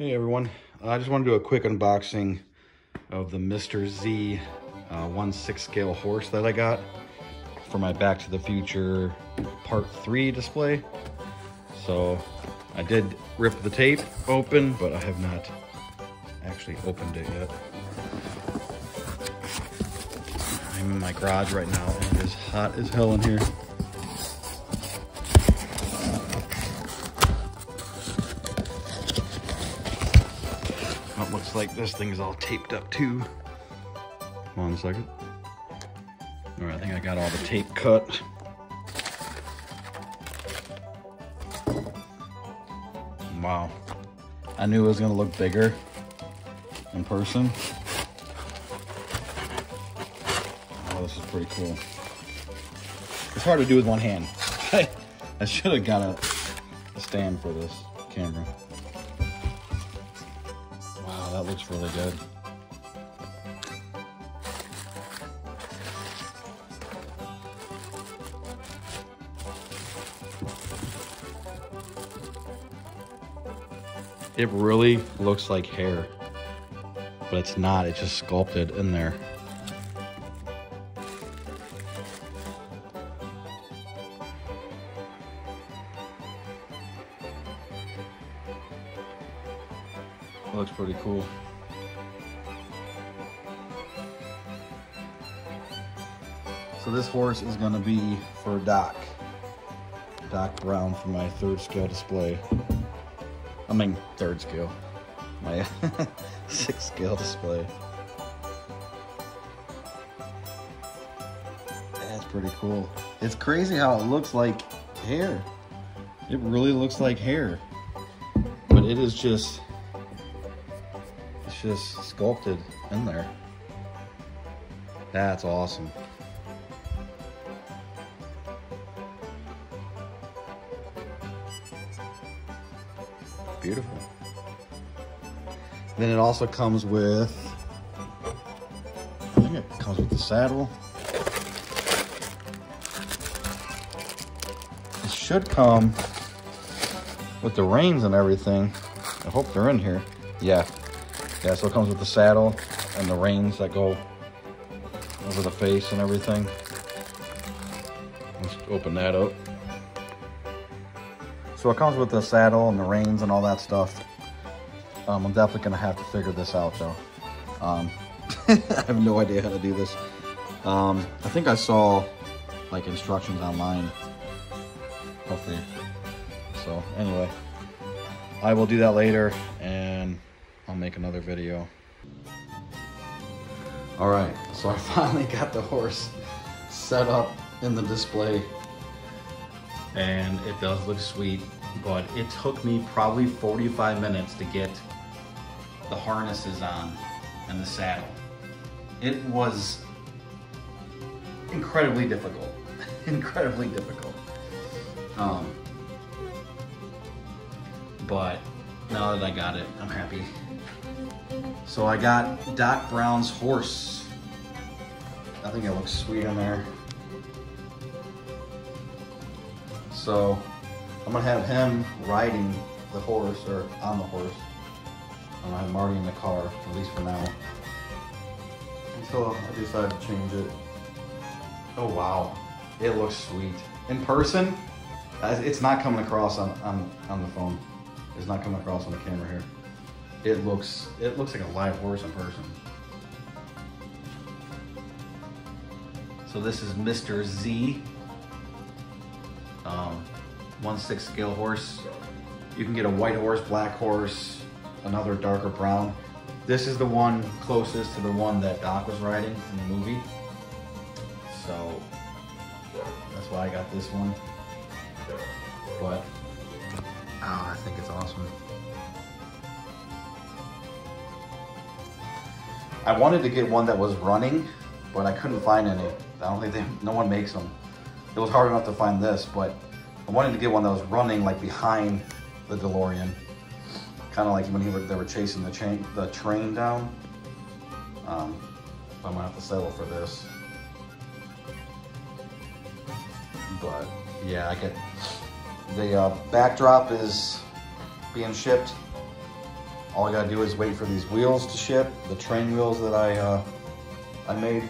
Hey everyone, I just want to do a quick unboxing of the Mr. Z uh, 1 6 scale horse that I got for my Back to the Future Part 3 display. So I did rip the tape open, but I have not actually opened it yet. I'm in my garage right now and it is hot as hell in here. Looks like this thing is all taped up too. One second. All right, I think I got all the tape cut. Wow. I knew it was gonna look bigger in person. Oh, this is pretty cool. It's hard to do with one hand. I should have got a, a stand for this camera that looks really good. It really looks like hair, but it's not. It's just sculpted in there. Looks pretty cool. So this horse is gonna be for Doc. Doc Brown for my third scale display. I mean, third scale. My sixth scale display. That's pretty cool. It's crazy how it looks like hair. It really looks like hair. But it is just just sculpted in there. That's awesome. Beautiful. Then it also comes with, I think it comes with the saddle. It should come with the reins and everything. I hope they're in here. Yeah, yeah, so it comes with the saddle and the reins that go over the face and everything. Let's open that up. So it comes with the saddle and the reins and all that stuff. Um, I'm definitely gonna have to figure this out though. Um, I have no idea how to do this. Um, I think I saw like instructions online. Hopefully. So anyway, I will do that later and I'll make another video. All right, so I finally got the horse set up in the display and it does look sweet, but it took me probably 45 minutes to get the harnesses on and the saddle. It was incredibly difficult, incredibly difficult. Um, but now that I got it, I'm happy. So I got Doc Brown's horse. I think it looks sweet on there. So I'm gonna have him riding the horse or on the horse. I'm gonna have Marty in the car, at least for now. Until I decide to change it. Oh wow, it looks sweet. In person, it's not coming across on, on, on the phone. It's not coming across on the camera here it looks it looks like a live horse in person. So this is Mr. Z, um, one six scale horse. You can get a white horse, black horse, another darker brown. This is the one closest to the one that Doc was riding in the movie. So that's why I got this one. But I think it's awesome. I wanted to get one that was running, but I couldn't find any. I don't think they, no one makes them. It was hard enough to find this, but I wanted to get one that was running like behind the DeLorean. Kind of like when he were, they were chasing the, chain, the train down. Um, I'm gonna have to settle for this. But yeah, I get, the uh, backdrop is being shipped all I gotta do is wait for these wheels to ship, the train wheels that I uh, I made,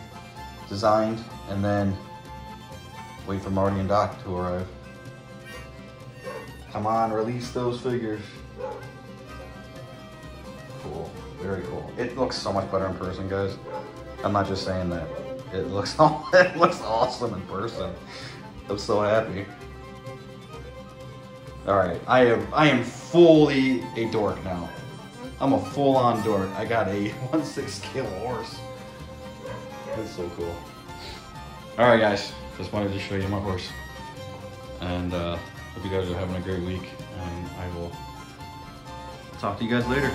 designed, and then wait for Marty and Doc to arrive. Come on, release those figures. Cool, very cool. It looks so much better in person, guys. I'm not just saying that. It looks it looks awesome in person. I'm so happy. All right, I am I am fully a dork now. I'm a full-on dork. I got a one six kilo horse. That's so cool. All right, guys. Just wanted to show you my horse, and uh, hope you guys are having a great week. And I will talk to you guys later.